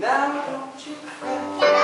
Now don't you fret.